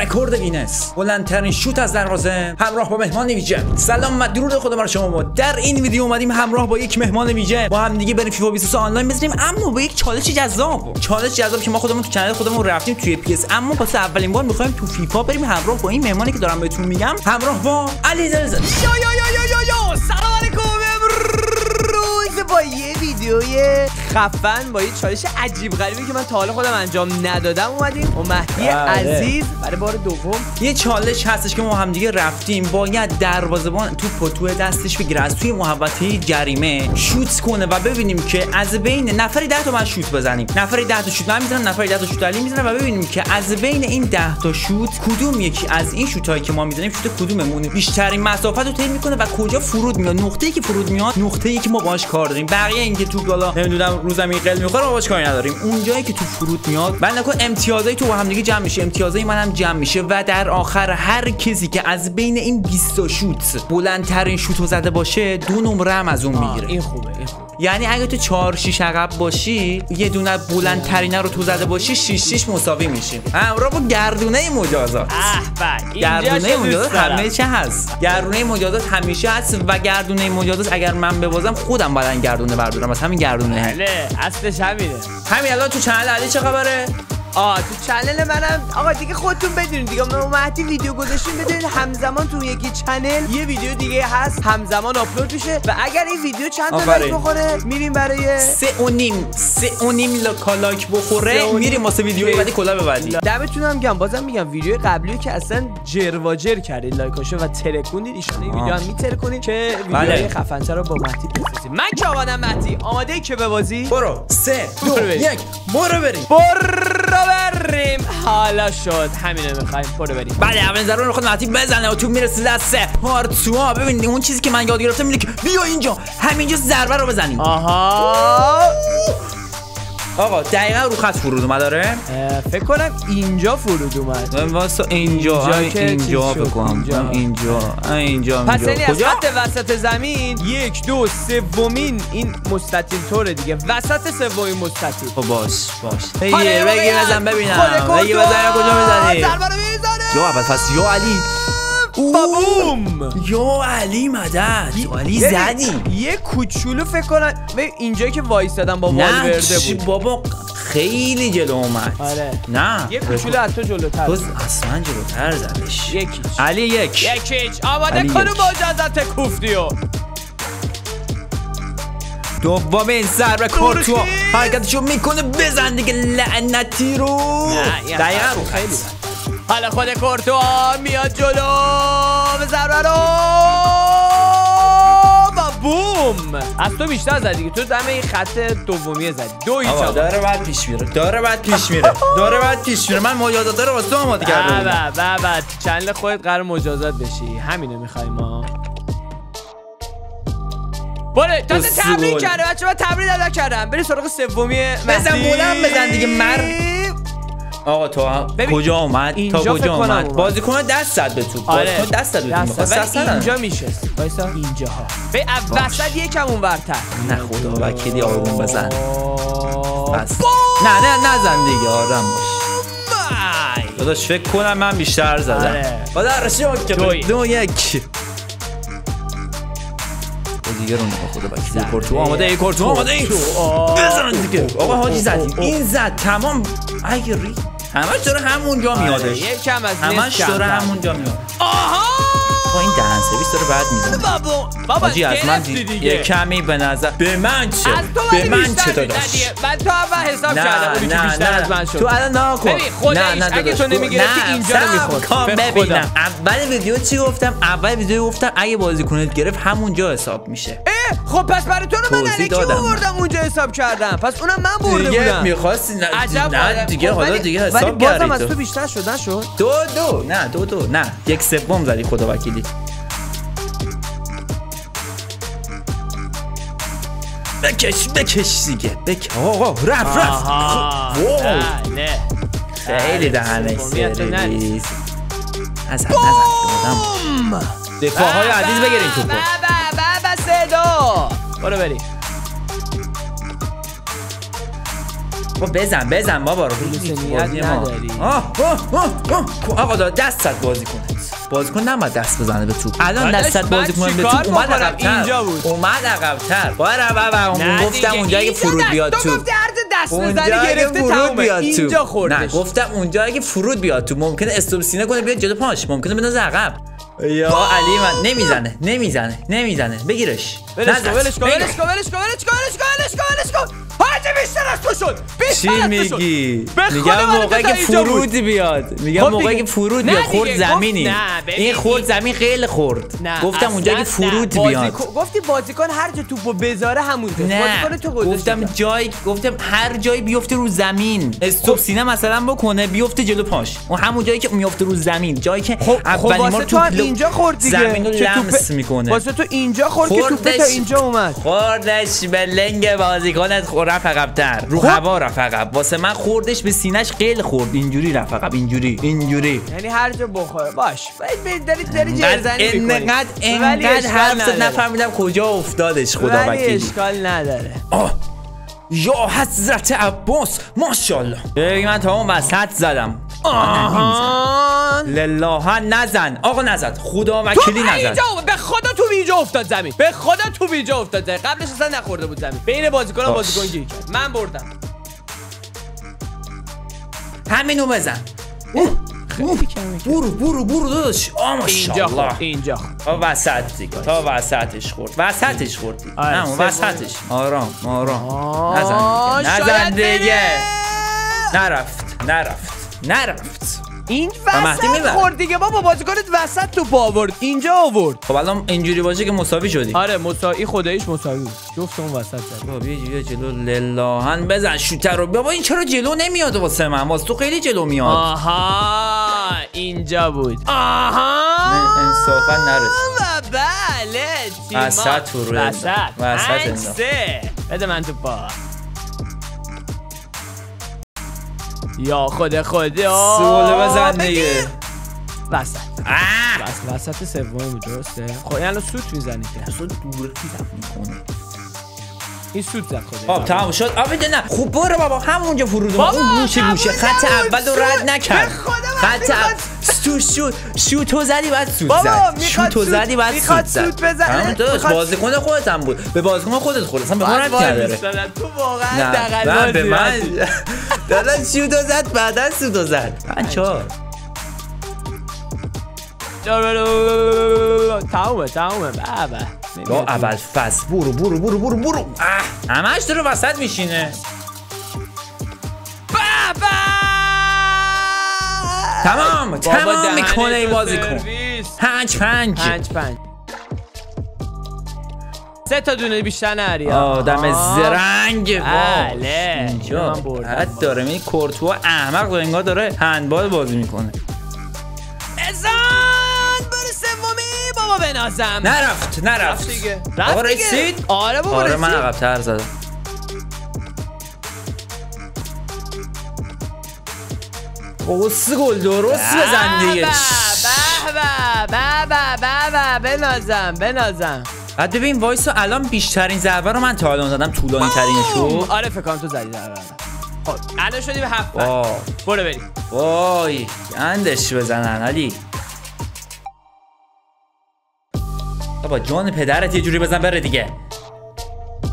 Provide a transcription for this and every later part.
رکورد گینس. بلندترین شوت از دروازه همراه با مهمان ویژه سلام و درود خود بر شما. با در این ویدیو اومدیم همراه با یک مهمان ویژه با هم دیگه بریم فیفا 23 آنلاین بزنیم. اما با یک چالش جذاب. چالش جذاب که ما خودمون تو channel خودمون رفتیم توی PES. اما واسه اولین بار می‌خوایم تو فیفا بریم همراه با این مهمانی که دارم بهتون میگم. همراه با علی زلزله. یا یا یا یا یا سلام علیکم با یه ویدیوی خفن با یه چالش عجیب غریبی که من تا حالا خودم انجام ندادم. اومدیم و مهدی بله. عزیز. برای بار دوم. یه چالش هستش که ما هم دیگه رفتیم. باید دروازه‌بان تو دستش بگیره از توی محوطه جریمه شوت کنه و ببینیم که از بین نفری 10 تا من شوت بزنیم. نفری 10 تا شوت من می‌زنم نفری 10 تا شوت علی می‌زنه و ببینیم که از بین این 10 تا شوت کدوم یکی از این شوت هایی که ما می‌زنیم شوت کدوممون بیشترین مسافت رو طی می‌کنه و کجا فرود میاد. نقطه‌ای که فرود میاد نقطه‌ای که ما باهاش کار داریم. بقیه اینکه توپ بالا نمی‌دونم رو زمین قل می‌خوره ما باهاش کاری نداریم. اونجایی که تو فرود میاد بعد نکن امتیازای تو با هم دیگه جمع میشه. امتیازای منم جمع میشه و در آخر هر کسی که از بین این 20 تا شوت بلندترین شوت رو زده باشه دو نمره هم از اون می‌گیره. این این خوبه. یعنی اگه تو 4 6 عقب باشی یه دونه بلندترینه رو تو زده باشی 6 6 مساوی میشی. همراه با گردونه مجازات. اه به گردونه مجازات همه چه هست. گردونه مجازات همیشه هست و گردونه مجازات اگر من ببازم خودم باید گردونه بردارم. از همین گردونه. بله اصلش همینه. همین الان تو چنل علی چه خبره؟ آه تو چنل منم. آقا دیگه خودتون بدونید دیگه. ما مهدی ویدیو گذاشتیم. بدونید همزمان تو یکی چنل یه ویدیو دیگه هست. همزمان آپلود میشه. و اگر این ویدیو چند تا. لایک بخوره میریم برای سه و نیم. سه و نیم لا- کالاک سه و بخوره. میریم واسه ویدیو بعدی کلا بعدی دمتون هم گم بازم میگم ویدیو قبلی که اصلا جرواجر کردید لایکاشو و ترکوندید. ایشون این ویدیو هم میترکونید که ویدیوهای بله. خفن‌تر رو با مهدی بسازید من که آمدم مهدی. آماده ای که به بازی؟ برو. سه دو. یک. برو بریم. برو. بریم. حالا شد. همینو می‌خوایم. برو بریم. بله اولین ضربه رو خود مهدی بزنه و تو می‌رسه دست پارتوا ببین اون چیزی که من یاد گرفتم اینه که بیا اینجا. همینجا ضربه رو بزنیم. آها. آقا دقیقا رو خط فرود اومد داره فکر کنم اینجا فرود اومد. واسه اینجا اینجا اینجا. فکر کنم. اینجا. اینجا پس اینجا. یعنی از خط وسط زمین یک دو سومین این مستطیل طوره دیگه. وسط سومین مستطیل. خب باش باش. بگیر بگیر، بگیر بزن ببینم. بگیر. بزن کجا می‌زنی؟ یا اول پس یا علی. بابوم! یا علی مدد. علی زدی یه کوچولو فکر کنم. اینجایی که وایستادم با والورده بود. بابا خیلی جلو اومد. آره. نه. یه کوچولو از تو جلوتر تو. اصلا جلوتر زدش. یکیچ. علی یک. یکیچ. آماده کنو یک. مجازات کوفتیو دومین ضربه کورتوا ترکی. حرکتشو می‌کنه. بزن دیگه لعنتی رو. دقیقا. رو خیلی حالا خود کورتوا میاد جلو. به ضربه رو. و بوم. از تو بیشتر زدی تو دم این خط دومیه زدی. دو هیچ داره بعد پیش میره. داره بعد پیش میره. داره بعد پیش میره. من مجازات رو واسه آماده کرده بودم بابا بابا چنل خودت قرار مجازات بشی. همینو می‌خوایم ما. بله تازه. تمرین کرده. بچه من تمرین نکردم کردم. بریم سراغ سومی بزن. بلند بزن دیگه، مر. آقا تو کجا اومد؟ تا کجا اومد. بازیکن دست زد به تو. آره. بازیکن دست زد به تو. دست می‌خواست ولی دست نزنه. اینجا میشه وایسا. اینجا ها به وسط یکم اون برتر نه خدا وکیلی آروم بزن. بس. نه نه نزن دیگه آرام باش. داداش فکر کنم من بیشتر زدم. آره. خدا رشد که دوی. دو یک. و دیگه رو نگاه خدا وکیلی. ضربه. کورتو آماده ای کورتو آماده. ای. بزن دیگه. آقا حاجی زدی. این زد تمام. اگه ری همش داره همونجا آره، میادش یکم از همش داره. همونجا میاد. آها! با این دهن سرویس داره بعد می‌زنه بابا بابا حاجی از من یه کمی به نظر به من چه؟ از تو به من چه. داداش؟ من تو اول حساب کردم نه بیشتر نه. از من شد. تو الان نکن ببین، خداییش، اگه. تو نمی‌گرفتی نه، اینجا رو می‌خورد. ببینم. اول ویدیو چی گفتم؟ اول ویدیو گفتم اگه بازیکنت گرفت همونجا حساب میشه. خب پس برای تو رو من دادم. آوردم اونجا حساب کردم. پس اونم من برده دیگه بودم. می‌خواستی نه, عجب نه. دیگه خب، حالا ولی- دیگه ولی حساب بازم کردی از تو. بیشتر شد نشد؟ دو دو نه دو دو نه. یک سوم زدی خدا وکیلی. بکش بکش دیگه. بکش آقا رفت رفت. آها. خب،. بله. خیلی بله، دهنش نزن نزن آدم دفاع های عزیز بگیرین توپو. صدا برو بریم بابا بزن بزن بابا رو. آقا داد دستت بازی کنه. بازیکن نباید دست بزنه به توپ الان دستت من بازی کنه به توپ اومد؟ عقب‌تر. اومد عقب‌تر. باره بابا اون نه گفتم که اینجا فرود دست- بیاد تو دست که گرفته بیاد اینجا نه خوردش گفتم اونجایی که فرود بیاد تو. ممکنه استوب سینه کنه بیاد جلو پاش. ممکنه بندازه عقب. یا علی من نمی‌زنه نمی‌زنه نمی‌زنه بگیرش ولش کن. ولش کن. ولش کن ولش کن ولش کن ولش کن حاجی بیشتر از تو شد. بیشتر چی از تو شد. میگی میگم موقعی که. فرود بیاد. میگم خب موقعی. که فرود بیاد. خورد زمینی. این خورد زمین خیلی خورد. گفتم اونجایی که فرود. بیاد. گفتی بازیکن هر جا توپو بذاره همونجا نه. تو گفتم جای گفتم هر جایی بیفته رو زمین. استوب خب. سینه مثلا بکنه بیفته جلو پاش. اون همون جایی که میفته رو زمین. جایی که خب خب اولین واسه بار تو توپ اینجا خورد دیگه. زمین رو توپ- لمس می‌کنه. واسه تو اینجا خورد که توپه تا اینجا اومد. خوردش. به لنگ بازیکنت خور رفت عقب‌تر رو خب. هوا رفت عقب واسه من خوردش به سینش خیلی خورد. اینجوری رفت عقب اینجوری اینجوری. یعنی هر جا بخوره. باش. باید داری داری جرزنی انقدر ولی انقدر حرف. نفهمیدم کجا افتادش خدا ولی اشکال نداره. آه. یا حضرت عباس ماشاءالله. ببین من تا اون وسط زدم. آهان. لله نزن. آقا نزد. خدا وکیلی نزد. اینجا به خدا تو اینجا افتاد زمین. به خدا تو اینجا افتاد زمین. قبلش اصلا نخورده بود زمین. بین بازیکن و باش. بازیکن گیر کرد. من بردم. همینو بزن. برو برو برو داداش. اینجا اینجا. تا وسط دیگه. تا وسطش خورد. وسطش خورد دیگه. آره، نه اون سومی. وسطش آرام آرام. نزن دیگه. نزن دیگه. نرفت نرفت. نرفت. این وسط. خورد دیگه. بابا بازیکنت وسط تو آورد اینجا آورد. خب الان اینجوری باشه که مساوی شدی. آره مساوی خداییش مساوی بود. جفت اون وسط زد. بابا بیا بیا جلو للاهن. بزن شوتر رو. بابا این چرا جلو نمیاد واسه من؟ واسه تو خیلی جلو میاد. آها اینجا بود. آها. انصافا نرسید. و بله وسط فرو وسط. وسط بده من تو پا. یا خود خدا سوله بزن. دیگه. وسط. وسط وسط سوم بود درسته؟ خب این الان سوت می‌زنی که. اصلا دور خیزم می‌کنه این سوت زد خدا آب تمام شد. آب بده نه. خوب برو بابا. همونجا فرود اون گوشه گوشه. خط. اول رو سوت. رد نکرد. من خط می‌خواد- اول سوت شوت شوتو زدی بعد سوت بابا، زد می‌خواد شوتو سوت- زدی بعد می‌خواد سوت زد سوت بزنه. بازیکن خودت هم بود. به بازیکن خودت خورد. اصلا به ما ربطی نداره. تو واقعا نه، به من. داداش شوتو زد بعدا سوتو زد. من چهار. تمومه تمومه. بابا با اول فصل. برو برو برو برو برو. همش داره وسط میشینه. تمام. بابا تمام دهنت می‌کنه این بازیکن سرویس. پنج پنج. پنج پنج. سه تا دونه بیشتر نری آدم. زرنگ. بله. اینجا. حد داره. می کورتوا احمق داره. انگار داره هندبال بازی می‌کنه. ازان برو سومی. بابا بنازم نرفت نرفت. رفت دیگه. رفت دیگه. رسید؟ آره بابا آره من. عقب تر زدم. درست گل درست بزن دیگه به به به به بنازم بنازم بعد ببین وایسا الان بیشترین ضربه رو من تا الان زدم طولانی ترینشو آره فکر کنم تو زدی در خب الان شدی به هفت برو بریم وای اندش بزنن علی بابا جان پدرت یه جوری بزن بره دیگه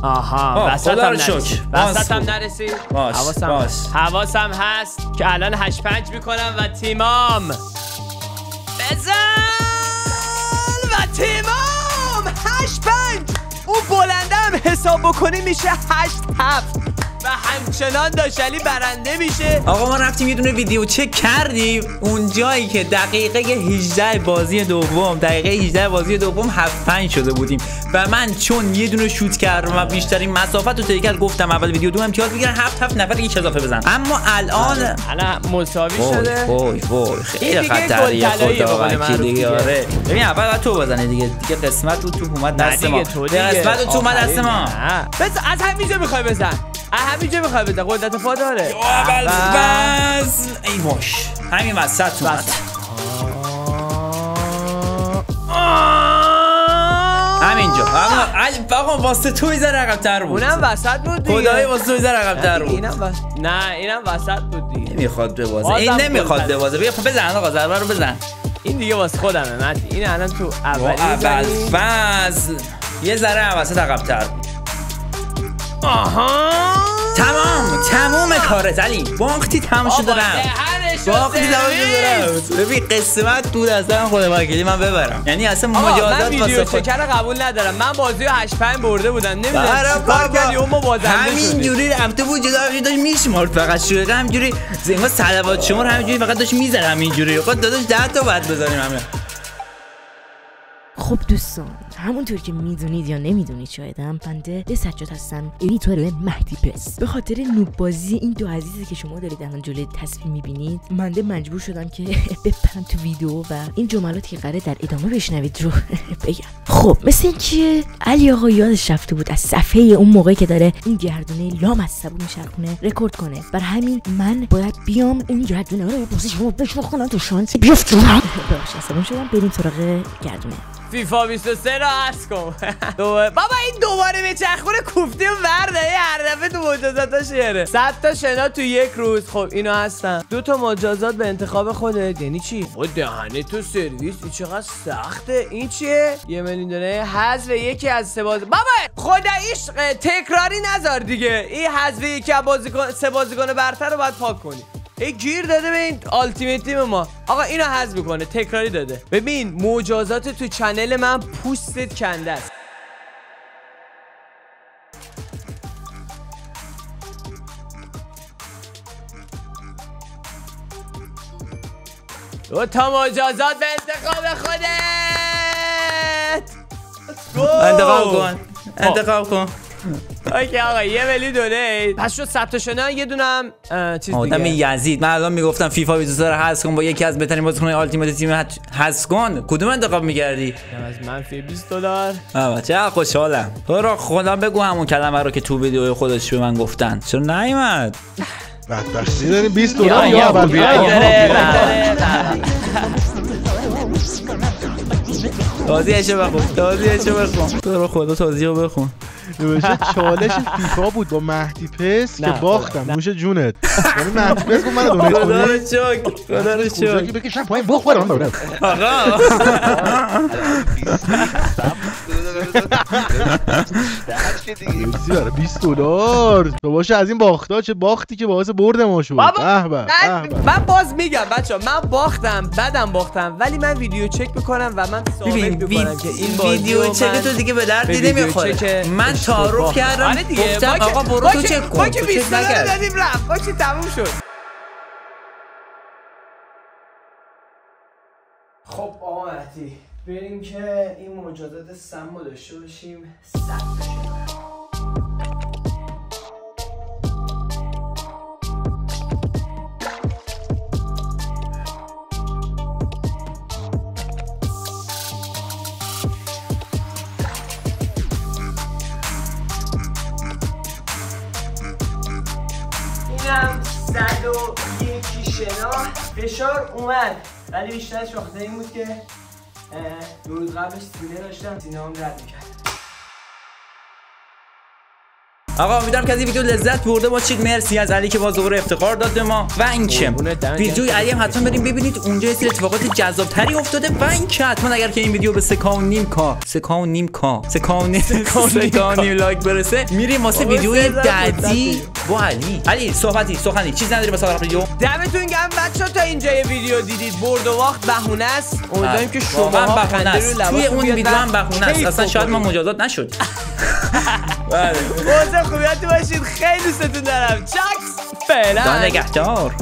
آها آه، وسط هم. نرسید. وسط هم. نرسید. حواسم. هست. حواسم هست که الان هشت پنج می‌کنم و تیمام. بزن! و تیمام! هشت پنج! اون بلنده هم حساب بکنی میشه هشت هفت. و همچنان داشلی برنده میشه. آقا ما رفتیم یه دونه ویدیو چک کردیم. اون جایی که دقیقه 18 بازی دوم دقیقه 18 بازی دوم 7 5 شده بودیم. و من چون یه دونه شوت کردم و بیشترین مسافت رو طی کرد گفتم اول ویدیو دو امتیاز بگیرن 7 7 نفر یک اضافه بزن. اما الان الان مساوی شده. وای وای. خیلی این دیگه خطریه خدا وکیلی دیگه. آره. ببین اول تو بزنه دیگه. دیگه قسمت بود تو اومد دست دیگه ما. دیگه قسمت بود تو اومد دست. ما. بس از همینجا می‌خوای بزن. همینجا می‌خوای بزن قدرت پا داره فصل ای باش همین وسط اومد. همینجا. علی آقا واسه تو می‌ذاره عقب تر بود. اونم وسط بود دیگه. خدایی واسه تو می‌ذاره عقب تر بود. اینم وس... نه اینم وسط بود دیگه. نمی‌خواد بازم این نمی‌خواد زد. ببازه. بیا خب بزن آقا ضربه رو بزن. این دیگه واسه خودمه متی این الان تو اولی اول. فصل یه ذره عوضت عقب تر بود. آها. تمام تمام کارت علی باختی تمام شده باختی تمام شده ببین قسمت تو دستم خود وکیلی من ببرم. یعنی اصلا من مجازات ویدیو واسه خود. چکر قبول ندارم. من بازی رو 8 5 برده بودم. نمی‌دونم بابا. کردی؟ اون ما بازنده شدیم همینجوری رفته بود جدا همینجوری داشت میشمارد فقط شده همینجوری زنگا صلوات شمار همینجوری فقط داشت می‌زد همینجوری. خب داداش 10 تا بعد بزنیم همه. خب دوستان همونطور که می‌دونید یا نمی‌دونید شایدم بنده یه سجاد هستم ادیتور مهدی پرس به خاطر نوب بازی این دو عزیزی که شما دارید الان جلوی تصویر می‌بینید بنده مجبور شدم که بپرم تو ویدیو و این جملاتی که قراره در ادامه بشنوید رو بگم. خب مثل اینکه علی آقا یادش رفته بود از صفحه اون موقعی که داره این گردونه لام از سبو میچرخونه رکورد کنه. بر همین من باید بیام این گردونه رو بازی شما بشنخونم تو شانسی ببخشید عصبانی شدم. بریم سراغ گردونه. فیفا 23 رو عرض کن. بابا این دوباره به چرخونه کوفتی و ورده هر دفعه تو مجازات شعره. 100 تا شنا تو یک روز. خب اینو هستن. دو تا مجازات به انتخاب خودت. یعنی چی؟ خود دهنه تو سرویس. این چقدر سخته. این چیه؟ یه میلیون دونه حذف یکی از سه باز بابا خداییش اه، تکراری نذار دیگه. این حذف یکی از بازیکن برتر رو باید پاک کنی. ای گیر داده به این آلتیمیت تیم ما آقا اینو حذف کنه تکراری داده ببین مجازات تو چنل من پوستت کنده است دو تا مجازات به انتخاب خودت. انتخاب کن خب. انتخاب کن اوکی آقا یه ملی دونه پس شد تا شنا یه دونم چیز آدم دیگه. یزید. من الان می‌گفتم فیفا 23 رو حذف کن با یکی از بهترین بازیکن‌های آلتیمت تیم حذف کن. کدوم انتخاب می‌کردی؟ از منفی 20 دلار. آه چه خوشحالم. تو را خدا بگو همون کلمه رو که تو ویدیو خودش به من گفتن. چرا نیومد؟ بدبختی داریم 20 یا دلار؟ یا اول بیا. توضیحشو بخون توضیحشو بخون. تو رو خدا توضیحو بخون. نوشته چالش فیفا بود با مهدی پس که باختم. نوش جونت. یعنی مهدی پس گفت من دونیت خدا کنی. رو شکر خدا رو شکر بکشم پایین؟ بخورم آقا. 20 دلار. تو باشه از این باختا چه باختی که باعث برد ما شد. بابا، به به من, باز میگم بچه من باختم بدم باختم ولی من ویدیو چک می‌کنم و من ثابت می‌کنم که این بازی ویدیو چک تو دیگه به درد به دیده ویدیو می‌خوره چک من تعارف. کردم. آره دیگه. گفتم ما که- آقا برو ما تو که- چک ما کن که تو 20 چک دلار نکرد. دادیم رفت. ما که تموم شد. خب آقا مهدی بریم که این مجازات سم رو داشته باشیم. صد بشه. فشار اومد. ولی بیشتر شاخته این بود که روز قبلش سینه داشتم سینه هم رد می‌کرد. آقا امیدوارم که از این ویدیو لذت برده باشید. مرسی از علی که باز دوباره افتخار داد به ما. و اینکه ویدیوی. علی هم حتما بریم ببینید. اونجا یه سری اتفاقات جذاب تری افتاده. و اینکه حتما اگر که این ویدیو به سکا و نیم کا سکا و نیم کا سکا و نیم سکا و نیم لایک برسه میریم واسه ویدیوی بعدی. با علی علی صحبتی سخنی چیز نداری واسه ویدیو دمتون گرم بچه تا اینجا یه ویدیو دیدید برد و باخت بهونه است امیدواریم که شما ها بهونه است توی اون ویدیو هم بهونه است اصلا شاید ما. مجازات نشد بله خوبیتی باشید خیلی دوستتون دارم چکس فعلا نگهدار